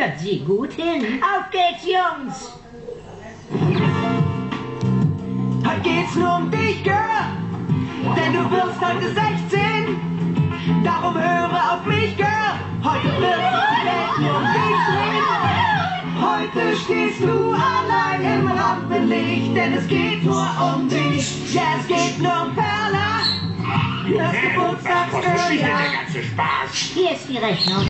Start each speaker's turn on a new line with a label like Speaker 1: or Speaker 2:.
Speaker 1: hört sie gut hin. Auf geht's, Jungs!
Speaker 2: Heute geht's nur um dich, Girl, denn du wirst heute 16. Darum höre auf mich, Girl, heute wird die Welt nur um dich drehen. Heute stehst du allein im Rampenlicht, denn es geht nur um dich. Ja, es geht nur um Perla, das Geburtstagsgirl,
Speaker 3: ist
Speaker 2: ja.
Speaker 3: der ganze Spaß?
Speaker 1: Hier ist die Rechnung.